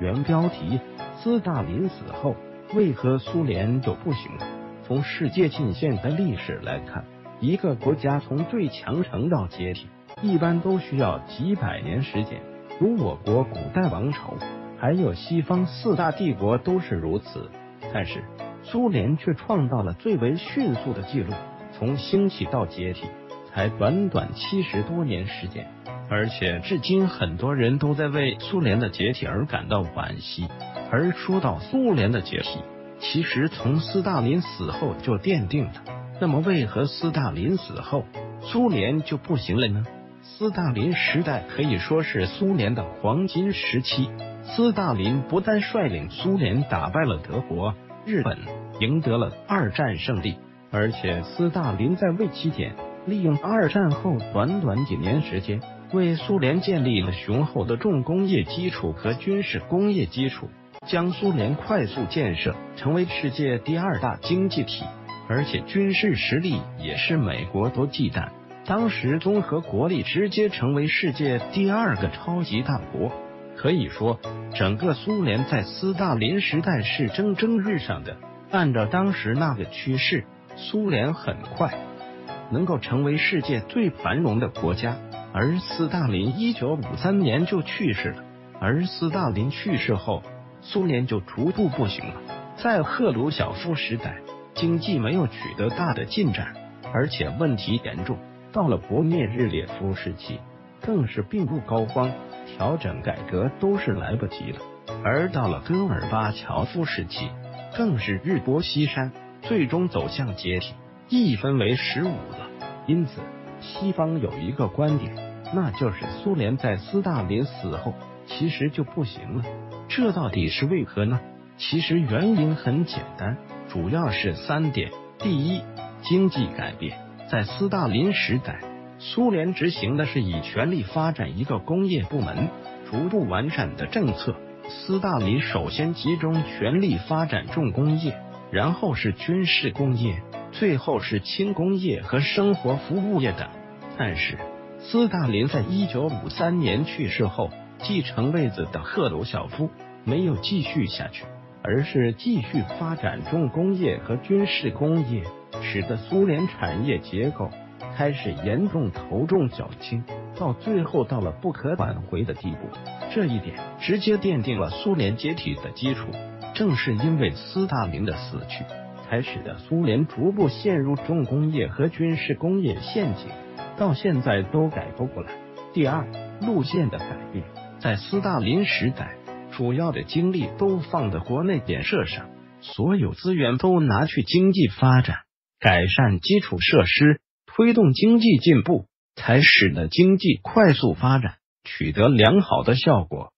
原标题：斯大林死后，为何苏联就不行了？从世界近现代历史来看，一个国家从最强盛到解体，一般都需要几百年时间。如我国古代王朝，还有西方四大帝国都是如此。但是苏联却创造了最为迅速的记录，从兴起到解体，才短短七十多年时间。而且至今，很多人都在为苏联的解体而感到惋惜。而说到苏联的解体，其实从斯大林死后就奠定了。那么，为何斯大林死后，苏联就不行了呢？斯大林时代可以说是苏联的黄金时期。斯大林不但率领苏联打败了德国、日本，赢得了二战胜利，而且斯大林在位期间，利用二战后短短几年时间。为苏联建立了雄厚的重工业基础和军事工业基础，将苏联快速建设成为世界第二大经济体，而且军事实力也是美国都忌惮。当时综合国力直接成为世界第二个超级大国，可以说整个苏联在斯大林时代是蒸蒸日上的。按照当时那个趋势，苏联很快能够成为世界最繁荣的国家。而斯大林一九五三年就去世了，而斯大林去世后，苏联就逐步不行了。在赫鲁晓夫时代，经济没有取得大的进展，而且问题严重。到了勃涅日涅夫时期，更是病入膏肓，调整改革都是来不及了。而到了戈尔巴乔夫时期，更是日薄西山，最终走向解体，一分为十五了。因此。西方有一个观点，那就是苏联在斯大林死后其实就不行了。这到底是为何呢？其实原因很简单，主要是三点。第一，经济改变。在斯大林时代，苏联执行的是以全力发展一个工业部门、逐步完善的政策。斯大林首先集中全力发展重工业，然后是军事工业。最后是轻工业和生活服务业等，但是斯大林在一九五三年去世后，继承位子的赫鲁晓夫没有继续下去，而是继续发展重工业和军事工业，使得苏联产业结构开始严重头重脚轻，到最后到了不可挽回的地步。这一点直接奠定了苏联解体的基础。正是因为斯大林的死去。才使得苏联逐步陷入重工业和军事工业陷阱，到现在都改不过来。第二，路线的改变，在斯大林时代，主要的精力都放在国内建设上，所有资源都拿去经济发展、改善基础设施、推动经济进步，才使得经济快速发展，取得良好的效果。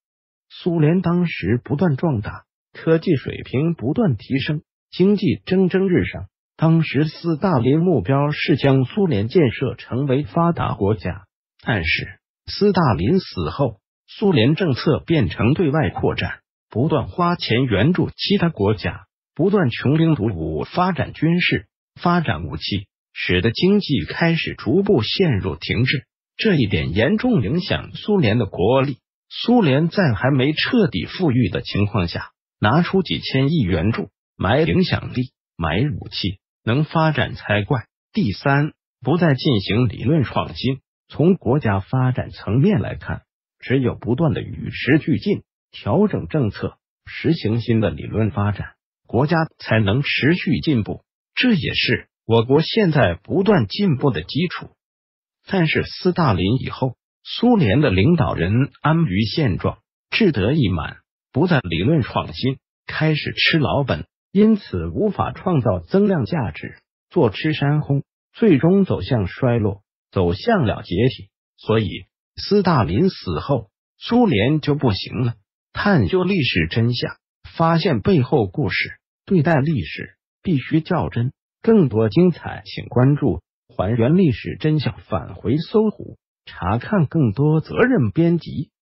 苏联当时不断壮大，科技水平不断提升。经济蒸蒸日上，当时斯大林目标是将苏联建设成为发达国家。但是斯大林死后，苏联政策变成对外扩展，不断花钱援助其他国家，不断穷兵黩武，发展军事，发展武器，使得经济开始逐步陷入停滞。这一点严重影响苏联的国力。苏联在还没彻底富裕的情况下，拿出几千亿援助。买影响力，买武器，能发展才怪。第三，不再进行理论创新。从国家发展层面来看，只有不断的与时俱进，调整政策，实行新的理论发展，国家才能持续进步。这也是我国现在不断进步的基础。但是斯大林以后，苏联的领导人安于现状，志得意满，不再理论创新，开始吃老本。因此无法创造增量价值，坐吃山空，最终走向衰落，走向了解体。所以斯大林死后，苏联就不行了。探究历史真相，发现背后故事，对待历史必须较真。更多精彩，请关注“还原历史真相”，返回搜狐，查看更多责任编辑。